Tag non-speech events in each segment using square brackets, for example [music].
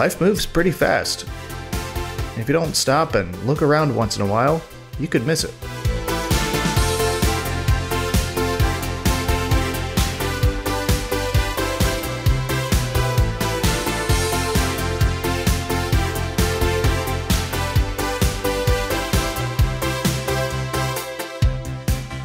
life moves pretty fast. If you don't stop and look around once in a while, you could miss it.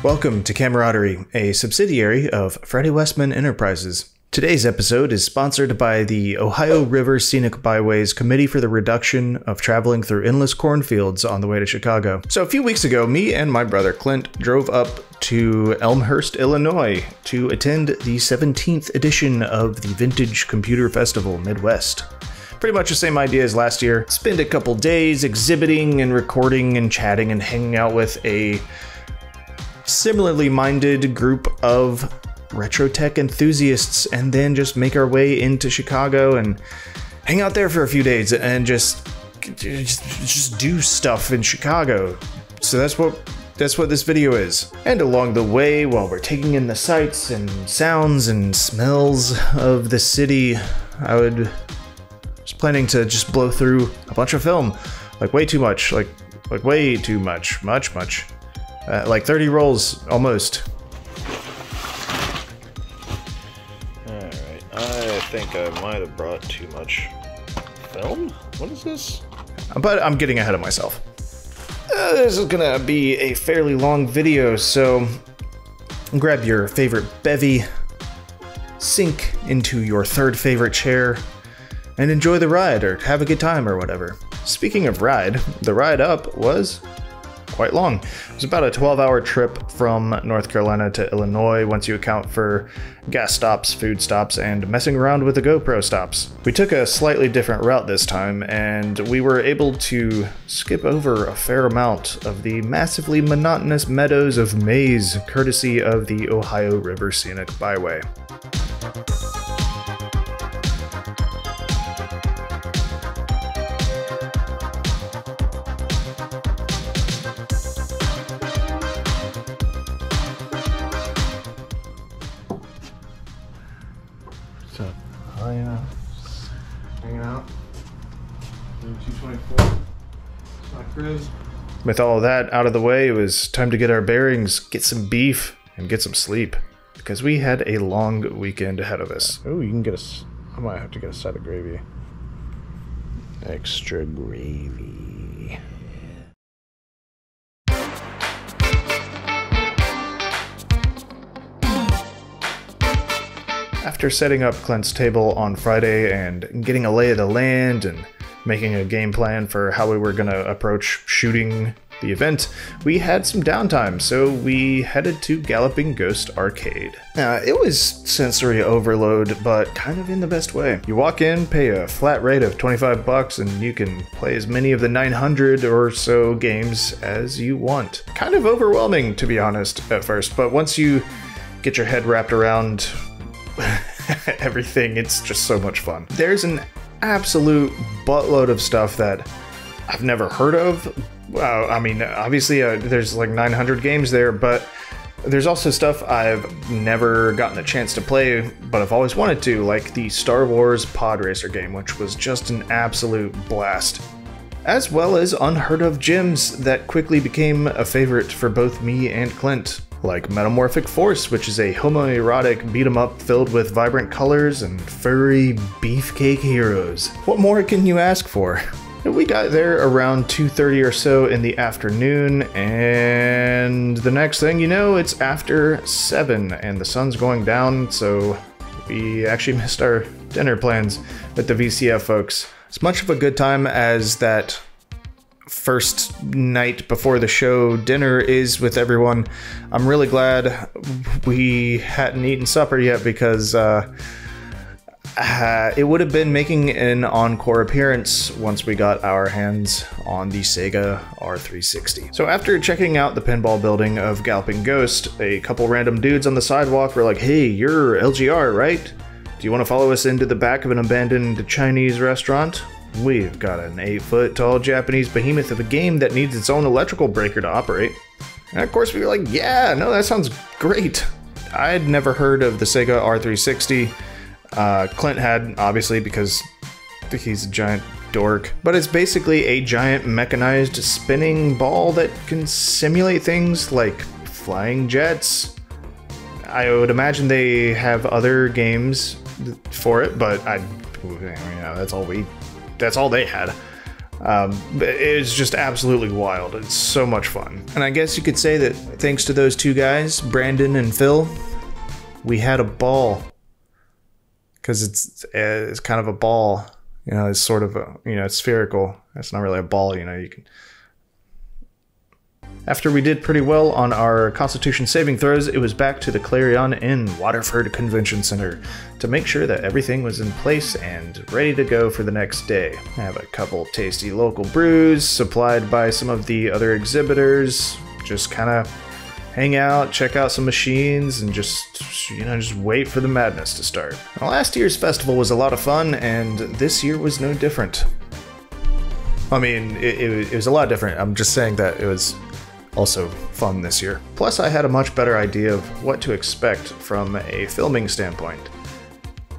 Welcome to Cameraderie, a subsidiary of Freddie Westman Enterprises. Today's episode is sponsored by the Ohio River Scenic Byways Committee for the Reduction of Traveling Through Endless Cornfields on the way to Chicago. So, a few weeks ago, me and my brother Clint drove up to Elmhurst, Illinois to attend the 17th edition of the Vintage Computer Festival Midwest pretty much the same idea as last year. Spend a couple days exhibiting and recording and chatting and hanging out with a similarly minded group of retro tech enthusiasts and then just make our way into Chicago and hang out there for a few days and just just, just do stuff in Chicago. So that's what that's what this video is. And along the way, while we're taking in the sights and sounds and smells of the city, I would was planning to just blow through a bunch of film, like way too much, like like way too much, much much. Uh, like 30 rolls, almost. Think I might have brought too much film? What is this? But I'm getting ahead of myself. Uh, this is gonna be a fairly long video, so grab your favorite bevy, sink into your third favorite chair, and enjoy the ride or have a good time or whatever. Speaking of ride, the ride up was quite long. It was about a 12 hour trip from North Carolina to Illinois once you account for gas stops, food stops, and messing around with the GoPro stops. We took a slightly different route this time, and we were able to skip over a fair amount of the massively monotonous meadows of maize courtesy of the Ohio River Scenic Byway. Uh, hanging out. 224. my cribs. With all of that out of the way, it was time to get our bearings, get some beef, and get some sleep. Because we had a long weekend ahead of us. oh, you can get a. I might have to get a side of gravy. Extra gravy. After setting up Clint's table on Friday and getting a lay of the land and making a game plan for how we were going to approach shooting the event, we had some downtime, so we headed to Galloping Ghost Arcade. Now, it was sensory overload, but kind of in the best way. You walk in, pay a flat rate of 25 bucks, and you can play as many of the 900 or so games as you want. Kind of overwhelming, to be honest, at first, but once you get your head wrapped around [laughs] everything. It's just so much fun. There's an absolute buttload of stuff that I've never heard of. Well, I mean, obviously, uh, there's like 900 games there, but there's also stuff I've never gotten a chance to play, but I've always wanted to, like the Star Wars Pod Racer game, which was just an absolute blast. As well as unheard of gyms that quickly became a favorite for both me and Clint like Metamorphic Force, which is a homoerotic beat 'em up filled with vibrant colors and furry beefcake heroes. What more can you ask for? We got there around 2:30 or so in the afternoon and the next thing you know it's after 7 and the sun's going down so we actually [laughs] missed our dinner plans with the VCF folks. As much of a good time as that first night before the show dinner is with everyone. I'm really glad we hadn't eaten supper yet because uh, uh, it would have been making an encore appearance once we got our hands on the Sega R360. So after checking out the pinball building of Galloping Ghost, a couple random dudes on the sidewalk were like, "Hey, you're LGR, right? Do you want to follow us into the back of an abandoned Chinese restaurant?" We've got an 8 foot tall Japanese behemoth of a game that needs its own electrical breaker to operate. And of course, we were like, yeah, no, that sounds great. I'd never heard of the Sega R360. Uh, Clint had, obviously, because he's a giant dork. But it's basically a giant mechanized spinning ball that can simulate things like flying jets. I would imagine they have other games for it, but I, you know, that's all we, that's all they had. Um, it's just absolutely wild. It's so much fun. And I guess you could say that thanks to those two guys, Brandon and Phil, we had a ball. Because it's it's kind of a ball, you know. It's sort of a you know it's spherical. It's not really a ball, you know. You can after we did pretty well on our Constitution saving throws, it was back to the Clarion in Waterford Convention Center to make sure that everything was in place and ready to go for the next day. I have a couple tasty local brews supplied by some of the other exhibitors, just kind of hang out, check out some machines, and just, you know, just wait for the madness to start. Now, last year's festival was a lot of fun, and this year was no different. I mean, it, it, it was a lot different. I'm just saying that it was also fun this year. Plus, I had a much better idea of what to expect from a filming standpoint.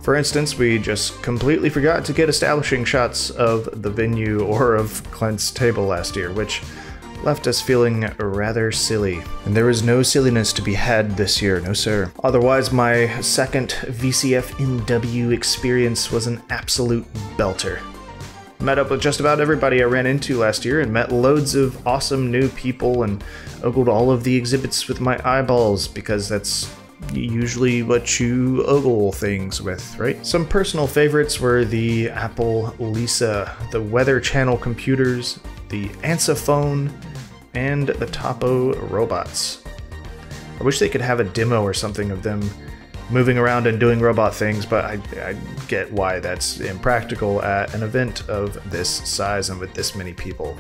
For instance, we just completely forgot to get establishing shots of the venue or of Clint's table last year, which left us feeling rather silly. And there was no silliness to be had this year, no sir. Otherwise, my second VCF MW experience was an absolute belter. Met up with just about everybody I ran into last year and met loads of awesome new people and ogled all of the exhibits with my eyeballs because that's usually what you ogle things with, right? Some personal favorites were the Apple Lisa, the Weather Channel computers, the Ansa phone, and the Topo robots. I wish they could have a demo or something of them moving around and doing robot things, but I, I, get why that's impractical at an event of this size and with this many people.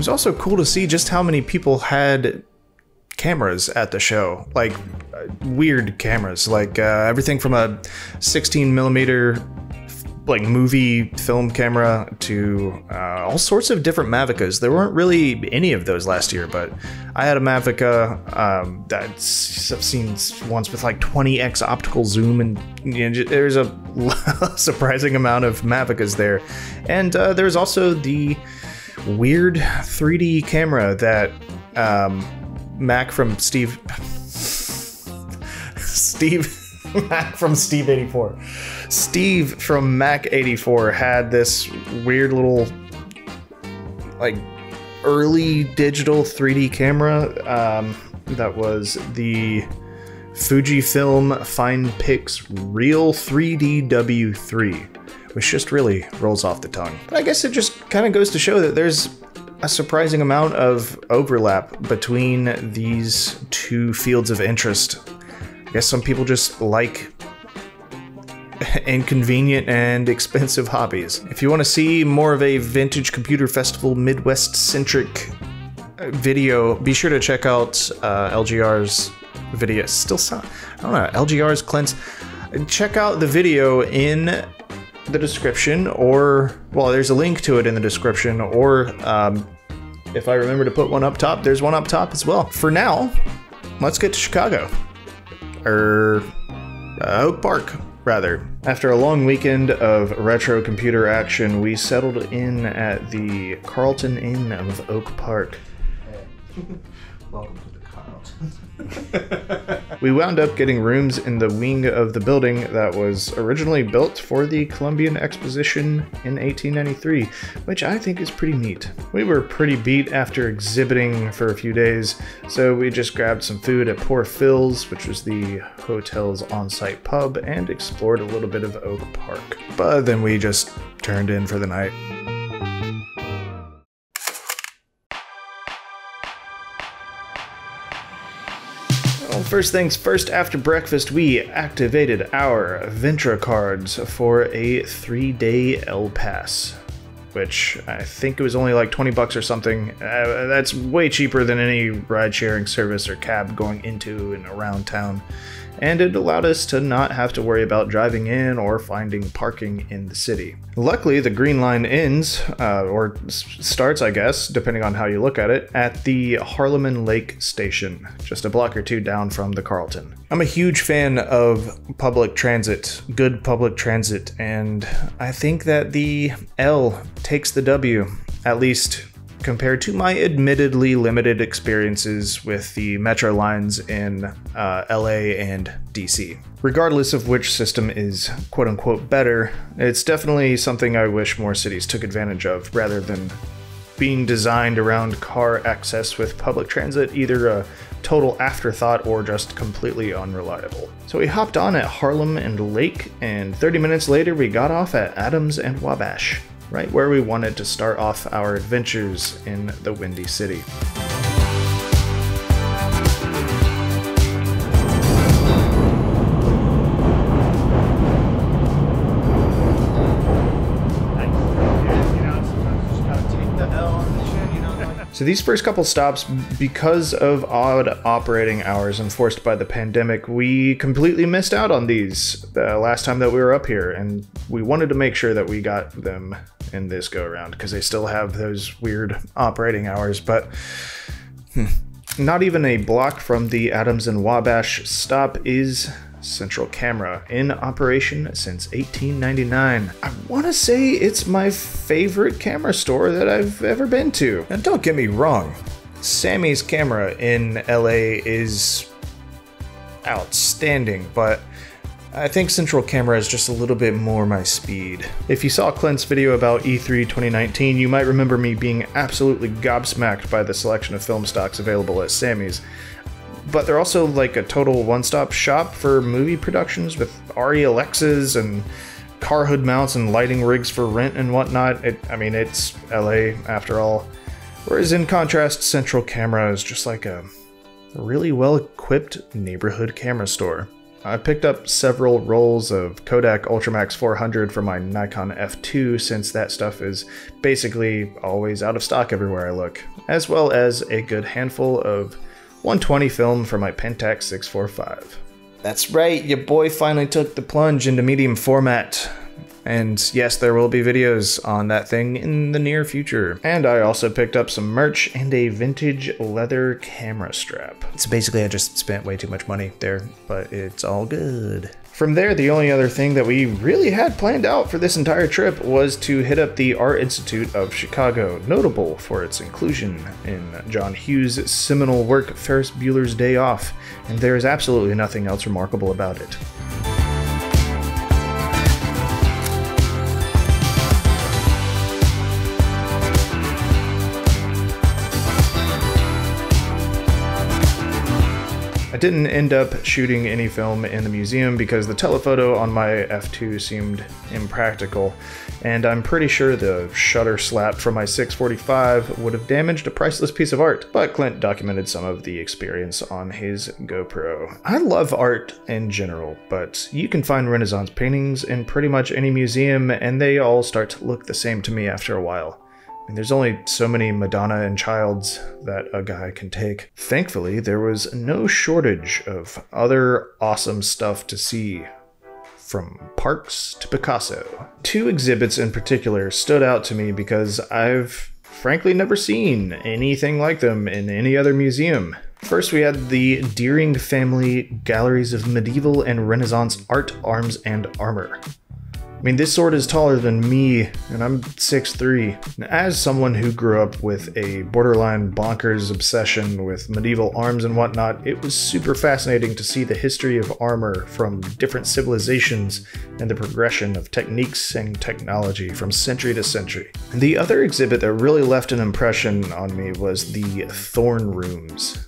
Was also cool to see just how many people had cameras at the show, like uh, weird cameras, like uh, everything from a 16 millimeter like movie film camera to uh, all sorts of different Mavicas. There weren't really any of those last year, but I had a Mavica um, that I've seen once with like 20x optical zoom, and you know, there's a [laughs] surprising amount of Mavicas there. And uh, there's also the weird 3D camera that um, Mac from Steve. Steve. [laughs] Mac from Steve 84. Steve from Mac 84 had this weird little, like, early digital 3D camera um, that was the Fujifilm FinePix Real 3D W3 which just really rolls off the tongue. But I guess it just kind of goes to show that there's a surprising amount of overlap between these two fields of interest. I guess some people just like [laughs] inconvenient and expensive hobbies. If you want to see more of a vintage computer festival Midwest centric uh, video, be sure to check out uh, LGR's video. Still sound, I don't know, LGR's Clint's. Check out the video in the description, or, well, there's a link to it in the description, or um, if I remember to put one up top, there's one up top as well. For now, let's get to Chicago. Or uh, Oak Park, rather. After a long weekend of retro computer action, we settled in at the Carleton Inn of Oak Park. [laughs] Welcome. [laughs] we wound up getting rooms in the wing of the building that was originally built for the Columbian Exposition in 1893, which I think is pretty neat. We were pretty beat after exhibiting for a few days, so we just grabbed some food at Poor Phil's, which was the hotel's on site pub, and explored a little bit of Oak Park. But then we just turned in for the night. First things first, after breakfast, we activated our Ventra cards for a three day L Pass, which I think it was only like 20 bucks or something. Uh, that's way cheaper than any ride sharing service or cab going into and around town. And it allowed us to not have to worry about driving in or finding parking in the city. Luckily, the Green Line ends, uh, or starts, I guess, depending on how you look at it, at the Harleman Lake Station, just a block or two down from the Carleton. I'm a huge fan of public transit, good public transit, and I think that the L takes the W, at least compared to my admittedly limited experiences with the metro lines in uh, LA and DC. Regardless of which system is quote unquote better, it's definitely something I wish more cities took advantage of rather than being designed around car access with public transit, either a total afterthought or just completely unreliable. So we hopped on at Harlem and Lake, and 30 minutes later we got off at Adams and Wabash right where we wanted to start off our adventures in the Windy City. So these first couple stops, because of odd operating hours enforced by the pandemic, we completely missed out on these the last time that we were up here, and we wanted to make sure that we got them in this go around because they still have those weird operating hours. But hmm, not even a block from the Adams and Wabash stop is Central Camera, in operation since 1899. I want to say it's my favorite camera store that I've ever been to. And don't get me wrong, Samy's camera in LA is outstanding, but I think Central Camera is just a little bit more my speed. If you saw Clint's video about E3 2019, you might remember me being absolutely gobsmacked by the selection of film stocks available at Samy's but they're also like a total one-stop shop for movie productions with ARRI Alexas and car hood mounts and lighting rigs for rent and whatnot. It, I mean, it's LA after all. Whereas in contrast, Central Camera is just like a, a really well-equipped neighborhood camera store. I picked up several rolls of Kodak Ultramax 400 for my Nikon F2 since that stuff is basically always out of stock everywhere I look, as well as a good handful of 120 film for my Pentax 645. That's right, your boy finally took the plunge into medium format. And yes, there will be videos on that thing in the near future. And I also picked up some merch and a vintage leather camera strap. So basically, I just spent way too much money there, but it's all good. From there, the only other thing that we really had planned out for this entire trip was to hit up the Art Institute of Chicago, notable for its inclusion in John Hughes' seminal work Ferris Bueller's Day Off, and there is absolutely nothing else remarkable about it. Didn't end up shooting any film in the museum because the telephoto on my f2 seemed impractical, and I'm pretty sure the shutter slap from my 645 would have damaged a priceless piece of art, but Clint documented some of the experience on his GoPro. I love art in general, but you can find Renaissance paintings in pretty much any museum, and they all start to look the same to me after a while mean, there's only so many Madonna and Childs that a guy can take. Thankfully, there was no shortage of other awesome stuff to see. From parks to Picasso. Two exhibits in particular stood out to me because I've frankly never seen anything like them in any other museum. First, we had the Deering Family Galleries of Medieval and Renaissance Art, Arms, and Armor. I mean, this sword is taller than me, and I'm 6'3. As someone who grew up with a borderline bonkers obsession with medieval arms and whatnot, it was super fascinating to see the history of armor from different civilizations and the progression of techniques and technology from century to century. The other exhibit that really left an impression on me was the Thorne Rooms.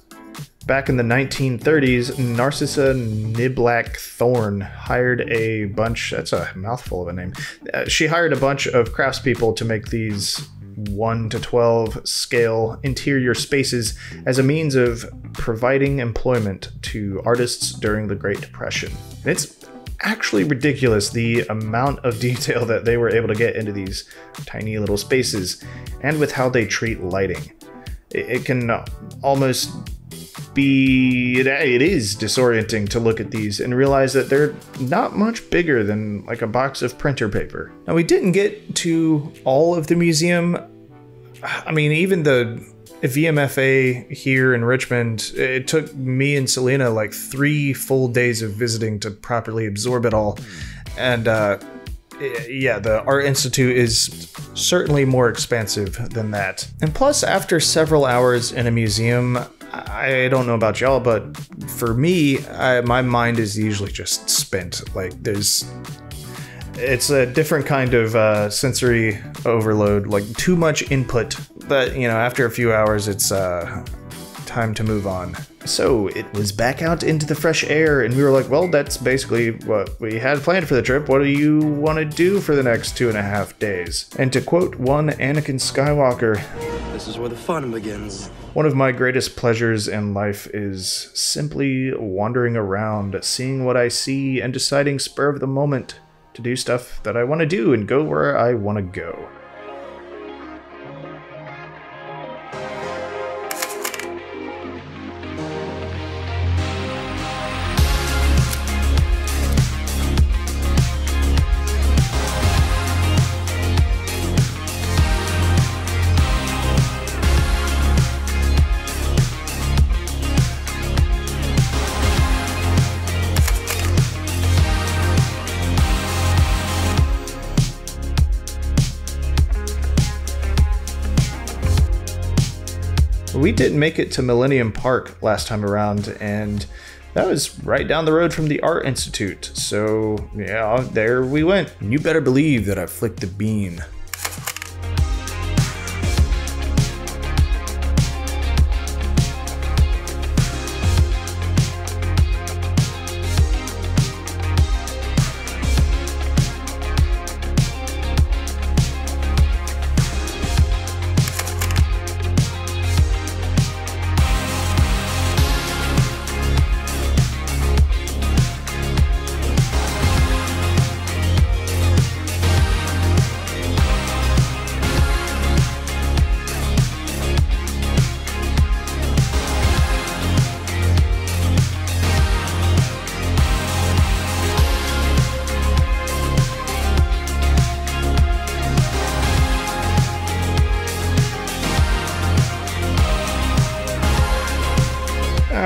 Back in the 1930s, Narcissa Niblack Thorne hired a bunch, that's a mouthful of a name. Uh, she hired a bunch of craftspeople to make these 1 to 12 scale interior spaces as a means of providing employment to artists during the Great Depression. It's actually ridiculous the amount of [laughs] detail that they were able to get into these tiny little spaces and with how they treat lighting. It, it can almost be it, it is disorienting to look at these and realize that they're not much bigger than like a box of printer paper. Now we didn't get to all of the museum. I mean, even the VMFA here in Richmond, it took me and Selena like three full days of visiting to properly absorb it all. And uh, yeah, the Art Institute is certainly more expansive than that. And plus, after several hours in a museum, I don't know about y'all, but for me, I, my mind is usually just spent. Like, there's. It's a different kind of uh, sensory overload, like too much input. But, you know, after a few hours, it's uh, time to move on. So it was back out into the fresh air, and we were like, well, that's basically what we had planned for the trip. What do you want to do for the next two and a half days? And to quote one Anakin Skywalker, This is where the fun begins. one of my greatest pleasures in life is simply wandering around, seeing what I see, and deciding spur of the moment to do stuff that I want to do and go where I want to go. Didn't make it to Millennium Park last time around, and that was right down the road from the Art Institute. So, yeah, there we went. You better believe that I flicked the bean.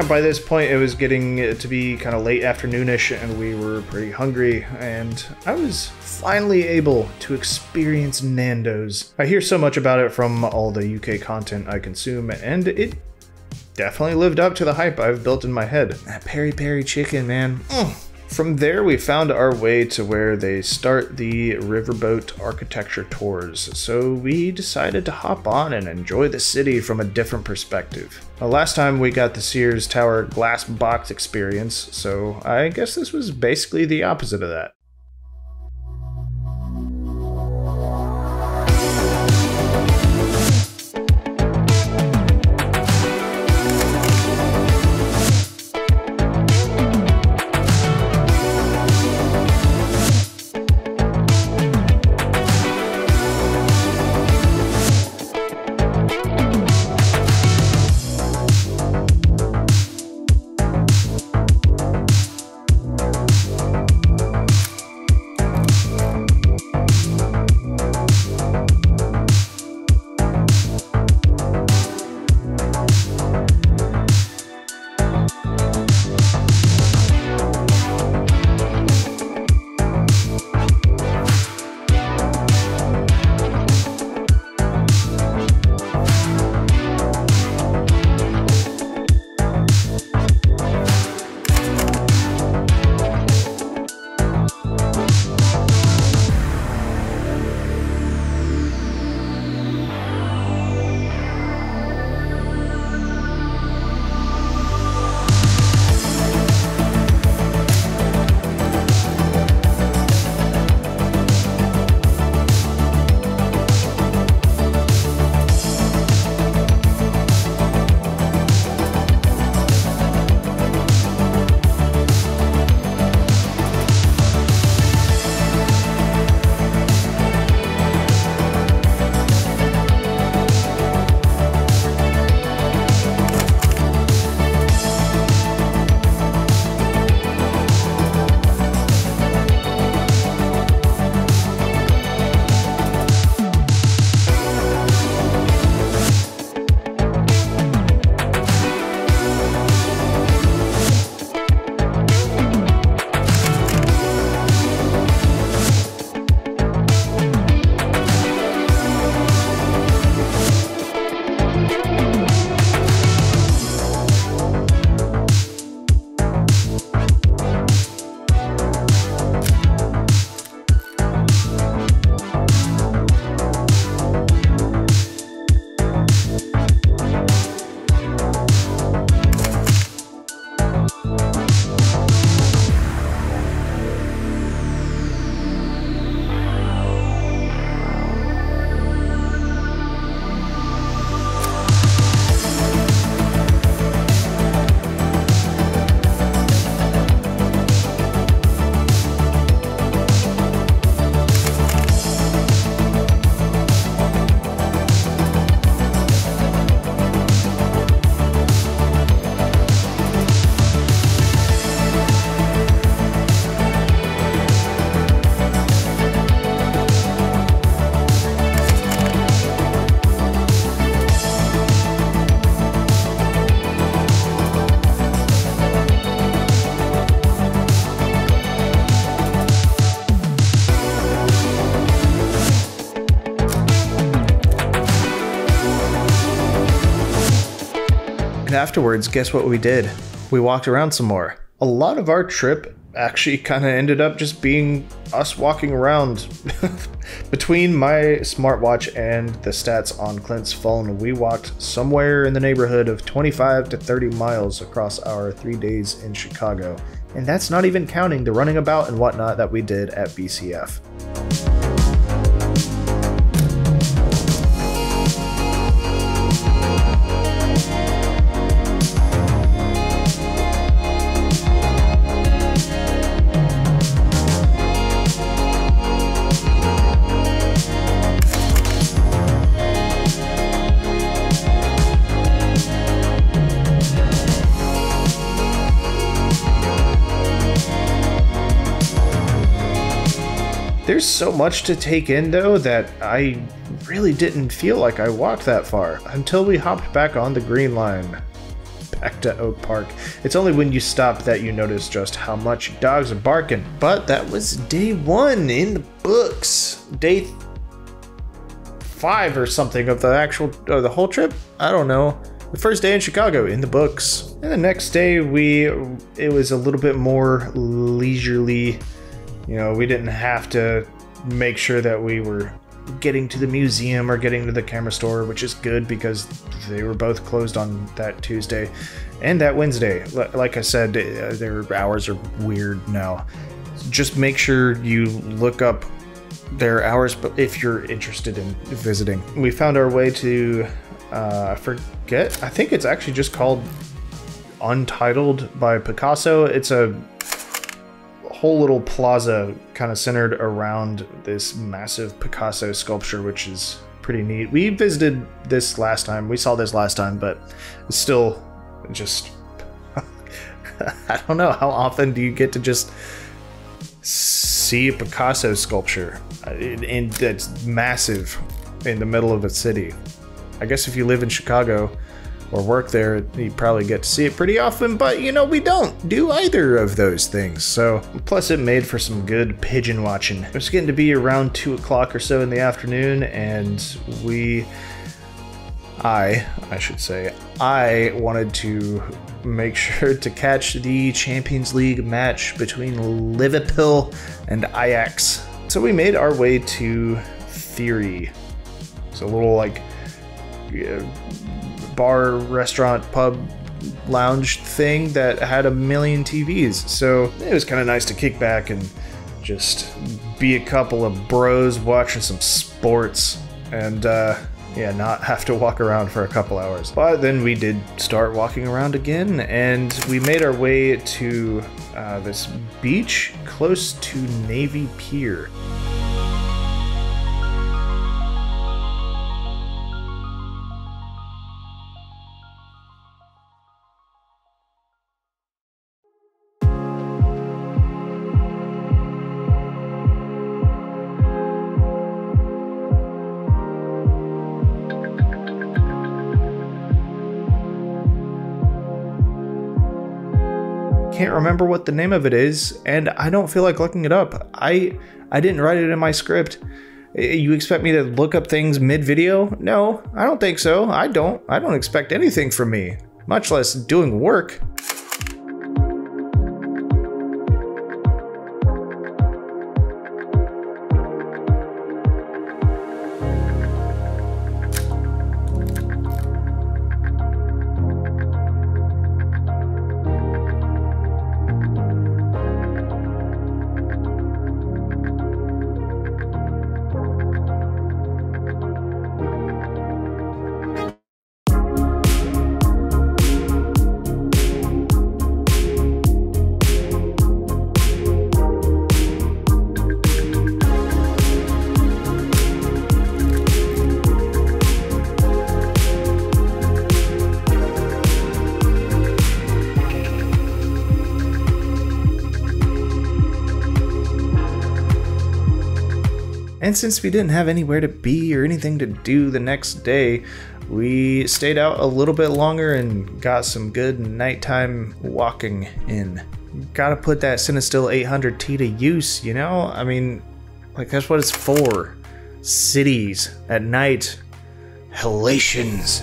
By this point, it was getting to be kind of late afternoonish, and we were pretty hungry. And I was finally able to experience Nando's. I hear so much about it from all the UK content I consume, and it definitely lived up to the hype I've built in my head. That peri peri chicken, man. Mm. From there, we found our way to where they start the riverboat architecture tours, so we decided to hop on and enjoy the city from a different perspective. Now, last time we got the Sears Tower glass box experience, so I guess this was basically the opposite of that. Afterwards, guess what we did? We walked around some more. A lot of our trip actually kind of ended up just being us walking around. [laughs] Between my smartwatch and the stats on Clint's phone, we walked somewhere in the neighborhood of 25 to 30 miles across our three days in Chicago. And that's not even counting the running about and whatnot that we did at VCF. There's so much to take in though that I really didn't feel like I walked that far until we hopped back on the green line. Back to Oak Park. It's only when you stop that you notice just how much dogs are barking. But that was day one in the books. Day five or something of the actual of the whole trip. I don't know. The first day in Chicago in the books. And the next day we it was a little bit more leisurely you know, we didn't have to make sure that we were getting to the museum or getting to the camera store, which is good because they were both closed on that Tuesday and that Wednesday. Like I said, uh, their hours are weird now. Just make sure you look up their hours if you're interested in visiting. We found our way to uh, I forget. I think it's actually just called Untitled by Picasso. It's a whole little plaza kind of centered around this massive Picasso sculpture, which is pretty neat. We visited this last time. We saw this last time, but it's still just. [laughs] I don't know. How often do you get to just see a Picasso sculpture? Uh, And that's massive in the middle of a city. I guess if you live in Chicago, or work there, you probably get to see it pretty often, but you know, we don't do either of those things. So, plus, it made for some good pigeon watching. It was getting to be around 2 o'clock or so in the afternoon, and we. I, I should say, I wanted to make [laughs] sure to catch the Champions League match between Liverpool and Ajax. So we made our way to Theory. It's a little like bar, restaurant, pub, lounge thing that had a million TVs. So it was kind of nice to kick back and just be a couple of bros watching some sports and uh, yeah, not have to walk around for a couple hours. But then we did start walking around again and we made our way to uh, this beach close to Navy Pier. Remember what the name of it is and i don't feel like looking it up. I i didn't write it in my script. You expect me to look up things mid video no i don't think so. I don't. I don't expect anything from me much less doing work And since we didn't have anywhere to be or anything to do the next day, we stayed out a little bit longer and got some good nighttime walking in. Gotta put that Cinestill 800T to use, you know? I mean, like, that's what it's for. Cities, at night, halations.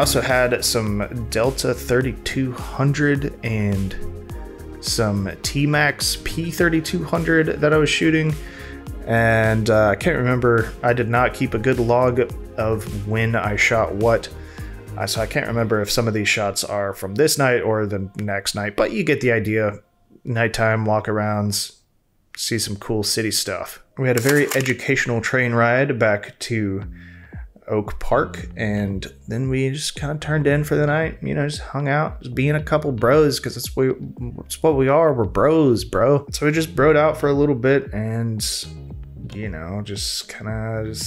I also had some Delta 3200 and some T-Max P3200 that I was shooting. And uh, I can't remember, I did not keep a good log of when I shot what. Uh, so I can't remember if some of these shots are from this night or the next night, but you get the idea. Nighttime walk arounds, see some cool city stuff. We had a very educational train ride back to Oak Park, and then we just kind of turned in for the night. You know, just hung out, just being a couple bros because that's what it's what we are. We're bros, bro. So we just broed out for a little bit, and you know, just kind of.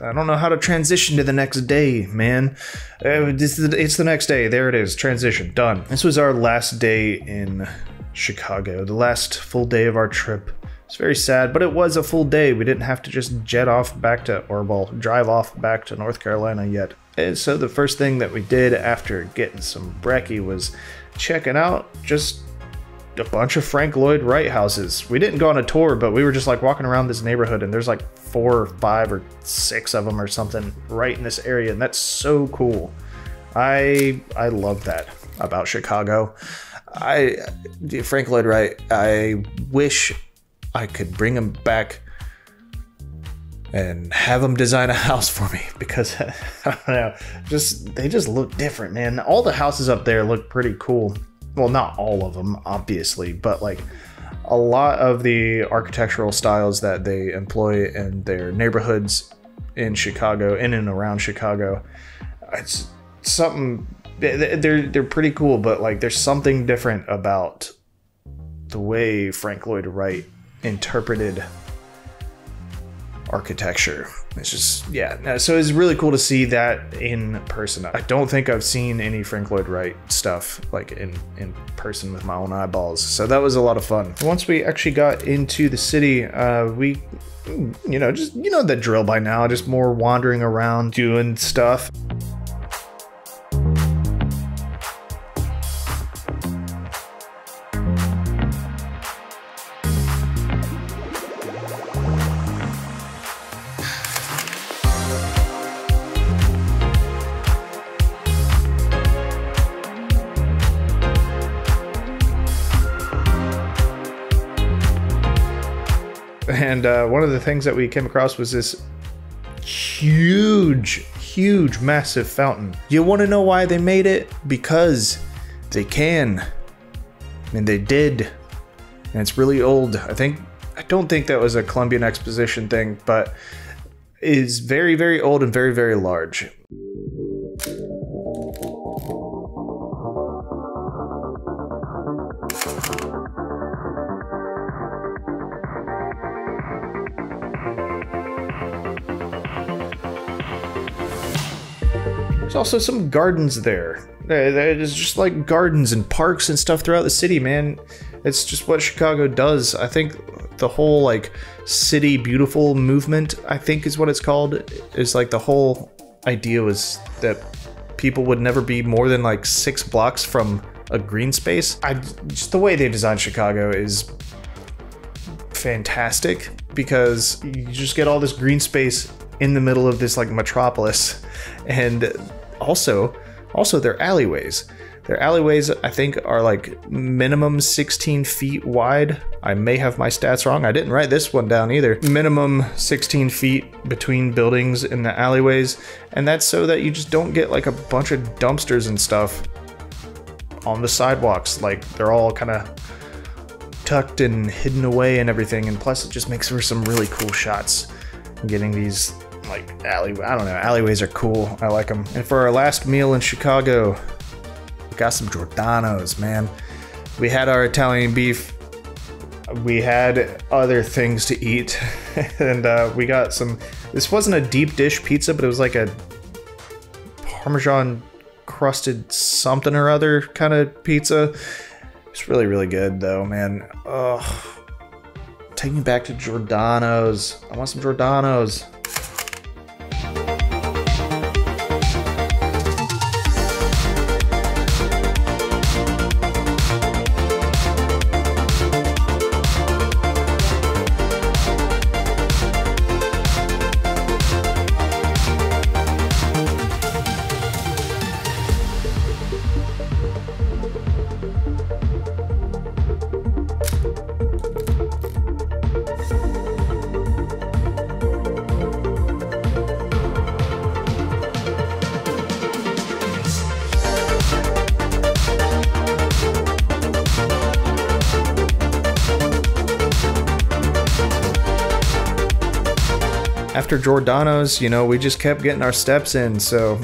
I don't know how to transition to the next day, man. Uh, it's the next day. There it is. Transition. Done. This was our last day in Chicago, the last full day of our trip. It's very sad, but it was a full day. We didn't have to just jet off back to, or well, drive off back to North Carolina yet. And so the first thing that we did after getting some brekkie was checking out just a bunch of Frank Lloyd Wright houses. We didn't go on a tour, but we were just like walking around this neighborhood, and there's like four or five or six of them or something right in this area, and that's so cool. I I love that about Chicago. I Frank Lloyd Wright. I wish I could bring him back and have him design a house for me because [laughs] I don't know, just they just look different, man. All the houses up there look pretty cool. Well, not all of them, obviously, but like a lot of the architectural styles that they employ in their neighborhoods in Chicago, in and around Chicago, it's something. They're they're pretty cool, but like there's something different about the way Frank Lloyd Wright interpreted architecture. It's just yeah. So it's really cool to see that in person. I don't think I've seen any Frank Lloyd Wright stuff like in in person with my own eyeballs. So that was a lot of fun. Once we actually got into the city, uh, we you know just you know the drill by now. Just more wandering around doing stuff. And uh, one of the things that we came across was this huge, huge, massive fountain. You want to know why they made it? Because they can, and they did, and it's really old. I think I don't think that was a Columbian Exposition thing, but is very, very old and very, very large. There's also some gardens there. There- There's just like gardens and parks and stuff throughout the city, man. It's just what Chicago does. I think the whole like city beautiful movement, I think is what it's called, is like the whole idea was that people would never be more than like six blocks from a green space. I just the way they designed Chicago is fantastic because you just get all this green space in the middle of this like metropolis and also also their alleyways. Their alleyways i think are like minimum 16 feet wide. I may have my stats wrong. I didn't write this one down either. Minimum 16 feet between buildings in the alleyways. And that's so that you just don't get like a bunch of dumpsters and stuff on the sidewalks. Like they're all kind of tucked and hidden away and everything. And plus it just makes for some really cool shots. Getting these like alley i don't know alleyways are cool i like them and for our last meal in chicago we got some giordano's man we had our italian beef we had other things to eat [laughs] and uh, we got some this wasn't a deep dish pizza but it was like a parmesan crusted something or other kind of pizza it's really, really good though, man. Ugh. Take me back to Giordano's. I want some Giordano's. After Giordano's, you know, we just kept getting our steps in. So,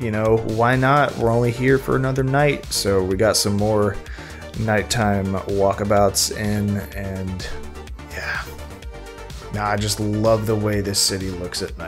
you know, why not? We're only here for another night. So we got some more nighttime walkabouts in. And yeah, nah, I just love the way this city looks at night.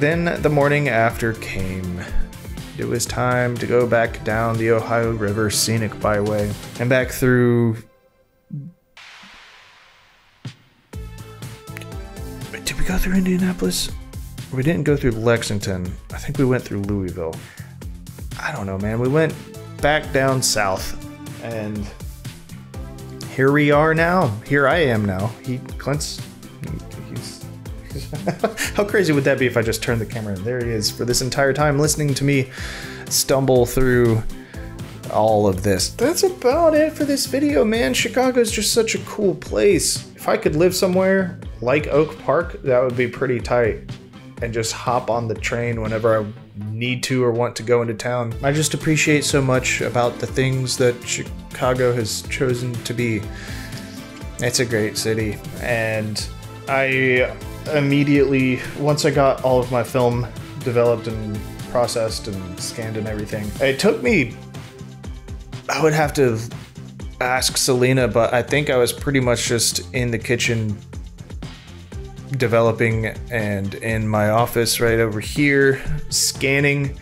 Then the morning after came. It was time to go back down the Ohio River Scenic Byway and back through. Wait, Did we go through Indianapolis? We didn't go through Lexington. I think we went through Louisville. I don't know, man. We went back down south, and here we are now. Here I am now. He Clint's. [laughs] How crazy would that be if I just turned the camera and there he is for this entire time listening to me stumble through all of this. That's about it for this video, man. Chicago is just such a cool place. If I could live somewhere like Oak Park, that would be pretty tight. And just hop on the train whenever I need to or want to go into town. I just appreciate so much about the things that Chicago has chosen to be. It's a great city, and I immediately once I got all of my film developed and processed and scanned and everything, it took me. I would have to ask Selena, but I think I was pretty much just in the kitchen developing and in my office right over here scanning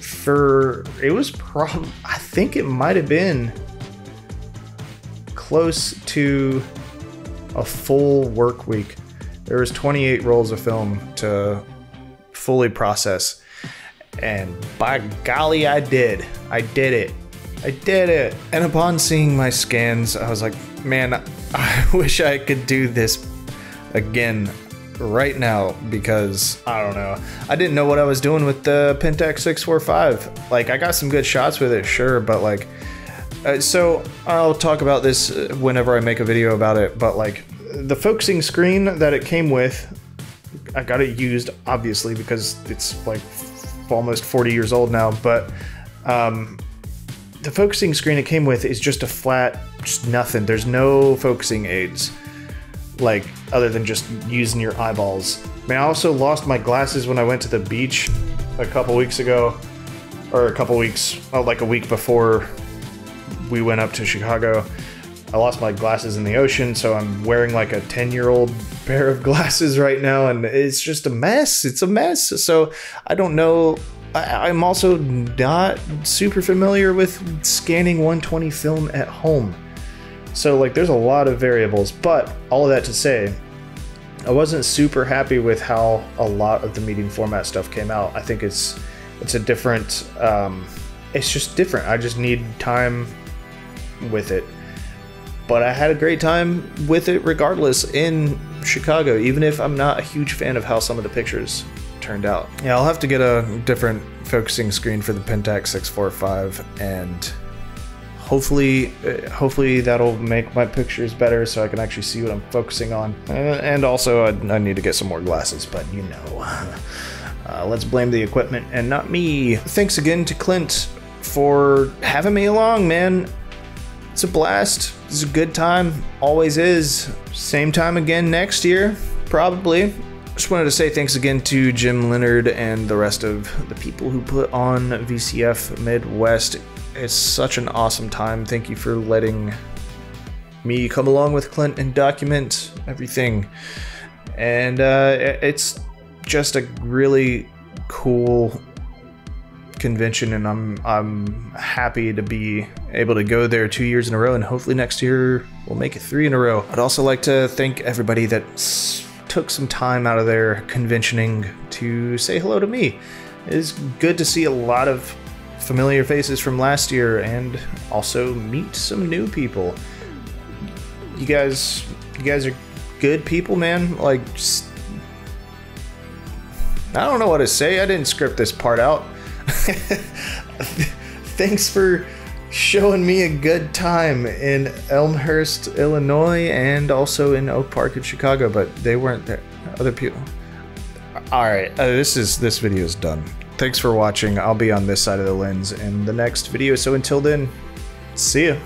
for it was prob I think it might have been close to a full work week there was 28 rolls of film to fully process and by golly i did. I did it. I did it. And upon seeing my scans i was like man [laughs] i wish i could do this again right now because i don't know. I didn't know what i was doing with the pentax 645 like i got some good shots with it sure but like uh, so i'll talk about this whenever i make a video about it but like the focusing screen that it came with, I got it used obviously because it's like almost 40 years old now, but um, the focusing screen it came with is just a flat, just nothing. There's no focusing aids, like other than just using your eyeballs. I mean, I also lost my glasses when I went to the beach a couple weeks ago, or a couple weeks, oh, like a week before we went up to Chicago. I lost my glasses in the ocean, so I'm wearing like a 10 year old [laughs] pair of glasses right now, and it's just a mess. It's a mess. So I don't know. I, am also not super familiar with scanning 120 film at home. So, like, there's a lot of variables, but all of that to say, I wasn't super happy with how a lot of the medium format stuff came out. I think it's it's a different um, it's just different. I just need time with it but I had a great time with it regardless in Chicago, even if I'm not a huge fan of how some of the pictures turned out. Yeah, I'll have to get a different focusing screen for the Pentax 645 and hopefully uh, hopefully that'll make my pictures better so I can actually see what I'm focusing on. And also I, I need to get some more glasses, but you know. [laughs] Uh, let's blame the equipment and not me. Thanks again to Clint for having me along, man. It's a blast. It's a good time. Always is. Same time again next year, probably. Just wanted to say thanks again to Jim Leonard and the rest of the people who put on VCF Midwest. It's such an awesome time. Thank you for letting me come along with Clint and document everything. And uh, it's just a really cool convention, and I'm I'm happy to be able to go there two years in a row, and hopefully next year we'll make it three in a row. I'd also like to thank everybody that took some time out of their conventioning to say hello to me. It's good to see a lot of familiar faces from last year, and also meet some new people. You guys, you guys are good people, man. Like. Just, I don't know what to say. I didn't script this part out. [laughs] Thanks for showing me a good time in Elmhurst, Illinois, and also in Oak Park in Chicago, but they weren't there. Other people. All right, uh, this is this video is done. Thanks for watching. I'll be on this side of the lens in the next video. So until then, see ya.